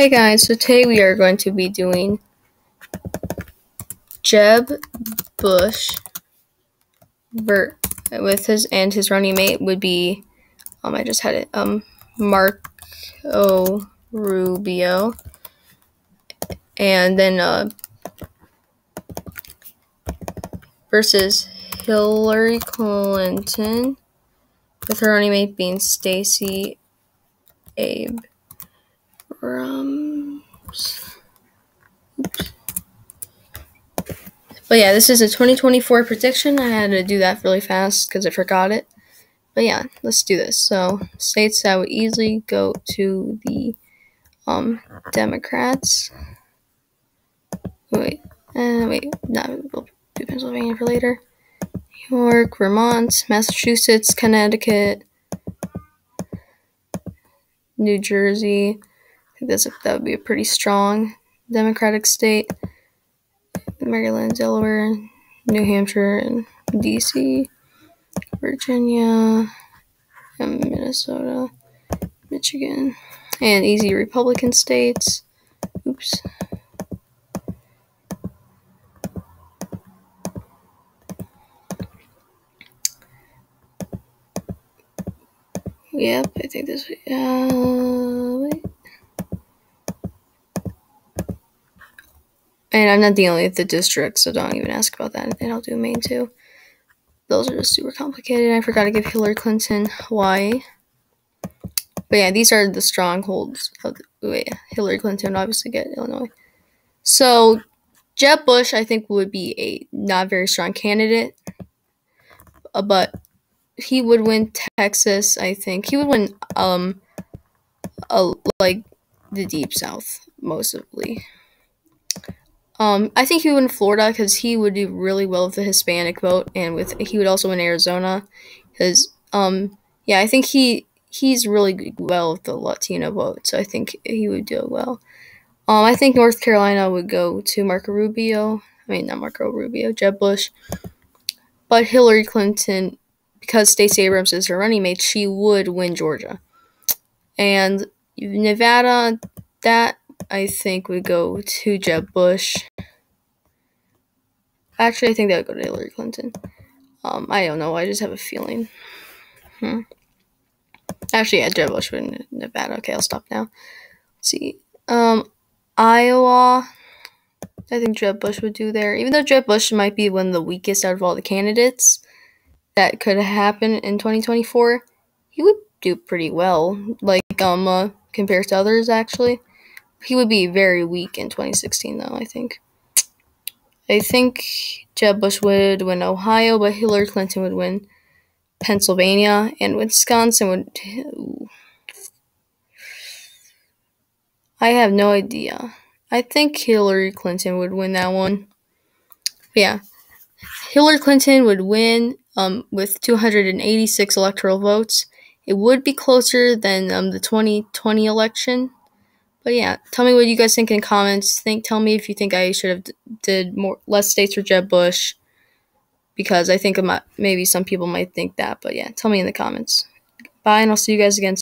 Hey guys, so today we are going to be doing Jeb Bush with his and his running mate would be um I just had it um Marco Rubio. And then uh versus Hillary Clinton with her running mate being Stacey Abe Oops. But yeah, this is a 2024 prediction. I had to do that really fast because I forgot it. But yeah, let's do this. So states that would easily go to the um Democrats. Wait, uh, wait, not we'll do Pennsylvania for later. New York, Vermont, Massachusetts, Connecticut, New Jersey. That's a, that would be a pretty strong Democratic state. Maryland, Delaware, New Hampshire, and DC, Virginia, and Minnesota, Michigan, and easy Republican states. Oops. Yep, I think this. Uh, wait. And I'm not dealing with the district, so don't even ask about that. And I'll do Maine too. Those are just super complicated. I forgot to give Hillary Clinton Hawaii. But yeah, these are the strongholds of wait, Hillary Clinton obviously get Illinois. So Jeb Bush, I think, would be a not very strong candidate, uh, but he would win Texas. I think he would win um, a, like the Deep South mostly. Um, I think he would win Florida because he would do really well with the Hispanic vote, and with he would also win Arizona, because um, yeah, I think he he's really well with the Latino vote, so I think he would do well. Um, I think North Carolina would go to Marco Rubio. I mean, not Marco Rubio, Jeb Bush, but Hillary Clinton, because Stacey Abrams is her running mate, she would win Georgia, and Nevada. That I think we go to Jeb Bush. Actually, I think that would go to Hillary Clinton. Um, I don't know. I just have a feeling. Hmm. Actually, yeah, Jeb Bush would Nevada. Okay, I'll stop now. Let's see. Um, Iowa. I think Jeb Bush would do there. Even though Jeb Bush might be one of the weakest out of all the candidates that could happen in 2024, he would do pretty well. Like um, uh, compared to others, actually. He would be very weak in 2016, though, I think. I think Jeb Bush would win Ohio, but Hillary Clinton would win Pennsylvania, and Wisconsin would. I have no idea. I think Hillary Clinton would win that one. Yeah. Hillary Clinton would win um, with 286 electoral votes. It would be closer than um, the 2020 election but yeah, tell me what you guys think in comments. Think, tell me if you think I should have did more less states for Jeb Bush, because I think maybe some people might think that. But yeah, tell me in the comments. Bye, and I'll see you guys again.